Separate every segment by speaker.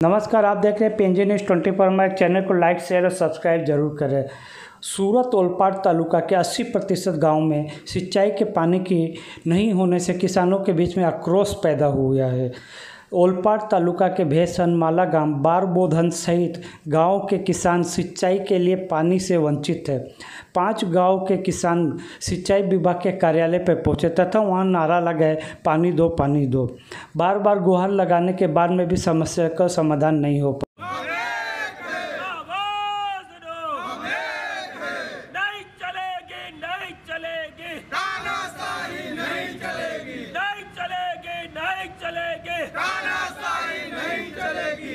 Speaker 1: नमस्कार, आप देख रहे हैं पेंजे न्यूज़ ट्वेंटी फोर। हमारे चैनल को लाइक, शेयर और सब्सक्राइब ज़रूर करें। सूरत ओलपाट तालुका के 80 प्रतिशत गाँव में सिंचाई के पानी की नहीं होने से किसानों के बीच में आक्रोश पैदा हुआ है। ओलपाड़ तालुका के भेसन माला गाँव बारबोधन सहित गाँव के किसान सिंचाई के लिए पानी से वंचित है। पाँच गाँव के किसान सिंचाई विभाग के कार्यालय पर पहुँचे तथा वहाँ नारा लगाए, पानी दो पानी दो। बार बार गुहार लगाने के बाद में भी समस्या का समाधान नहीं हो पा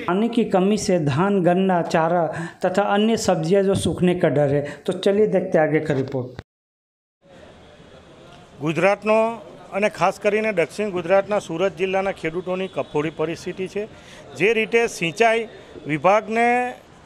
Speaker 1: पानी की कमी से धान गन्ना चारा तथा अन्य सब्जियां जो सूखने का डर है तो चलिए देखते हैं आगे का रिपोर्ट
Speaker 2: ગુજરાતનો અને ખાસ કરીને દક્ષિણ ગુજરાતના સુરત જિલ્લાના ખેડૂતોની કફોડી પરિસ્થિતિ છે જે રીતે સિંચાઈ વિભાગને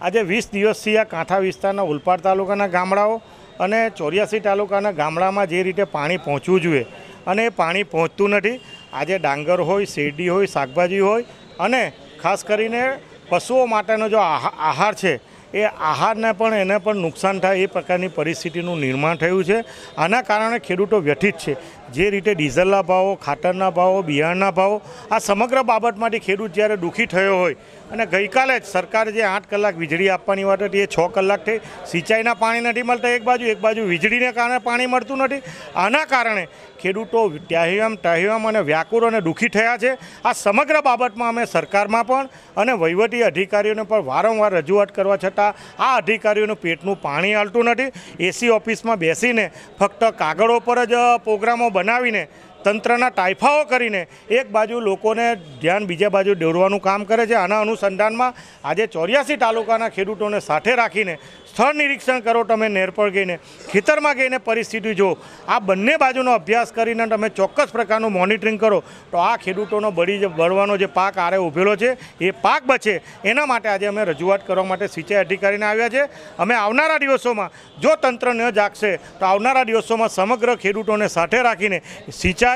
Speaker 2: આજે વીસ દિવસથી આ કાંઠા વિસ્તારના ઉલપાડ તાલુકાના ગામડાઓ અને ચોર્યાસી તાલુકાના ગામડામાં જે રીતે પાણી પહોંચવું જોઈએ અને એ પાણી પહોંચતું નથી આજે ડાંગર હોય શેરડી હોય શાકભાજી હોય અને ખાસ કરીને પશુઓ માટેનો જો આહા- આહાર છે, એ આહારને પણ એને પણ નુકસાન થાય એ પ્રકારની પરિસ્થિતિનું નિર્માણ થયું છે. આના કારણે ખેડૂતો વ્યથિત છે. જે રીતે ડીઝલના ભાવો, ખાતરના ભાવો, બિયારણના ભાવો, આ સમગ્ર બાબતમાંથી ખેડૂત જ્યારે દુઃખી થયો હોય અને ગઈકાલે જ સરકારે જે આઠ કલાક વીજળી આપવાની વાત હતી, એ છ કલાક થઈ, સિંચાઈના પાણી નથી મળતા એક બાજુ એક બાજુ વીજળીને કારણે પાણી મળતું નથી. આના કારણે ખેડૂતો ત્યાહિયામ તાહિયામ અને વ્યાકુળ અને દુઃખી થયા છે. આ સમગ્ર બાબતમાં અમે સરકારમાં પણ અને વહીવટી અધિકારીઓને પણ વારંવાર રજૂઆત કરવા છતાં આ અધિકારીઓનું પેટનું પાણી હાલતું નથી. એસી ઓફિસમાં બેસીને ફક્ત કાગળો પર જ પ્રોગ્રામો બનાવીને તંત્રના ટાઈફાઓ કરીને એક બાજુ લોકોને ધ્યાન, બીજા બાજુ દોરવાનું કામ કરે છે. આના અનુસંધાનમાં આજે ચોર્યાસી તાલુકાના ખેડૂતોને સાથે રાખીને સ્થળ નિરીક્ષણ કરો, તમે નેર પર ગઈને, ખેતરમાં ગઈને પરિસ્થિતિ જો આ બંને બાજુનો અભ્યાસ કરીને તમે ચોક્કસ પ્રકારનું મોનિટરિંગ કરો. તો આ ખેડૂતોનો બળી બળવાનો જે પાક આરે ઊભેલો છે, એ પાક બચે. એના માટે આજે અમે રજૂઆત કરવા માટે સિંચાઈ અધિકારીને આવ્યા છે. અમે આવનારા દિવસોમાં જો તંત્ર ન જાગશે, તો આવનારા દિવસોમાં સમગ્ર ખેડૂતોને સાથે રાખીને સિંચાઈ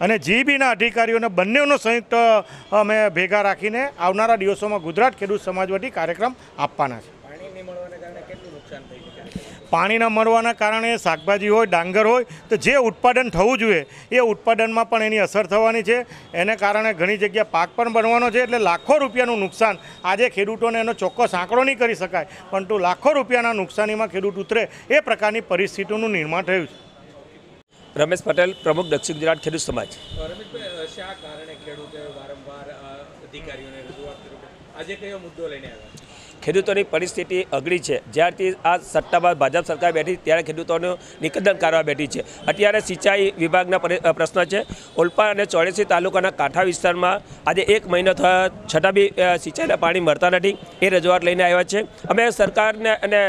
Speaker 2: અને જીબીના અધિકારીઓને બંનેનો સંયુક્ત અમે ભેગા રાખીને આવનારા દિવસોમાં ગુજરાત ખેડૂત સમાજ કાર્યક્રમ આપવાના છે. પાણી ન મળવાના કારણે શાકભાજી હોય, ડાંગર હોય, તો જે ઉત્પાદન થવું જોઈએ, એ ઉત્પાદનમાં પણ એની અસર થવાની છે. એને કારણે ઘણી જગ્યા પાક પણ બનવાનો છે, એટલે લાખો રૂપિયાનું નુકસાન. આજે ખેડૂતોને એનો ચોક્કસ આંકડો નહીં કરી શકાય, પરંતુ લાખો રૂપિયાના નુકસાનીમાં ખેડૂત ઉતરે, એ પ્રકારની પરિસ્થિતિનું નિર્માણ થયું છે.
Speaker 3: રમેશ પટેલ, પ્રમુખ દક્ષિણ ગુજરાત ખેડૂત સમાજ.
Speaker 4: શા કારણે ખેડૂતોએ વારંવાર અધિકારીઓને રજૂઆત કરી આજે કયો મુદ્દો લઈને આવ્યા?
Speaker 3: ખેડૂતોની પરિસ્થિતિ અઘરી છે. જ્યારથી આ સત્તામાં ભાજપ સરકાર બેઠી ત્યારે ખેડૂતોનું નિકંદન કરવા બેઠી છે. અત્યારે સિંચાઈ વિભાગના પ્રશ્ન છે. ઓલપા અને ચોર્યાસી તાલુકાના કાંઠા વિસ્તારમાં આજે એક મહિનો થયો, છતાં બી સિંચાઈના પાણી મળતા નથી. એ રજૂઆત લઈને આવ્યા છે. અમે સરકારને અને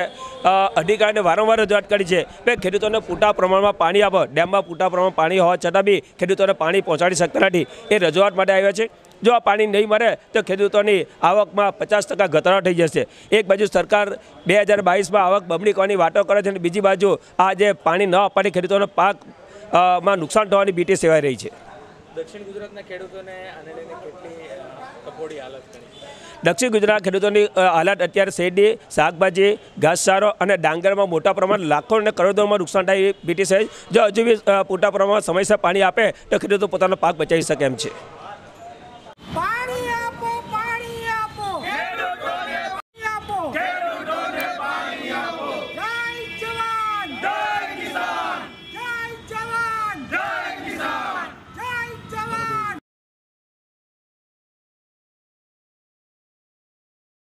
Speaker 3: અધિકારીને વારંવાર રજૂઆત કરી છે કે ખેડૂતોને પૂરતા પ્રમાણમાં પાણી આપો. ડેમમાં પૂરતા પ્રમાણમાં પાણી હોવા છતાં બી ખેડૂતોને પાણી પહોંચાડી શકતા નથી. એ રજૂઆત માટે આવ્યા છે. જો આ પાણી નહીં મળે, તો ખેડૂતોની આવકમાં પચાસ ટકા ઘટાડો થઈ જશે. એક બાજુ સરકાર બે હજાર બાવીસમાં આવક બમણી કરવાની વાતો કરે છે અને બીજી બાજુ આ જે પાણી ન આપવાથી ખેડૂતોનો પાકમાં નુકસાન થવાની બીટી સેવાઈ રહી છે.
Speaker 4: દક્ષિણ ગુજરાતના ખેડૂતોને આને લઈને કેટલી કફોડી હાલત
Speaker 3: દક્ષિણ ગુજરાત ખેડૂતોની હાલત અત્યારે શેરડી શાકભાજી ઘાસચારો અને ડાંગરમાં મોટા પ્રમાણમાં લાખો અને કરોડોમાં નુકસાન થાય બીટી છે. જો હજુ બી પૂરતા પ્રમાણમાં સમયસર પાણી આપે તો ખેડૂતો પોતાનો પાક બચાવી શકે એમ છે.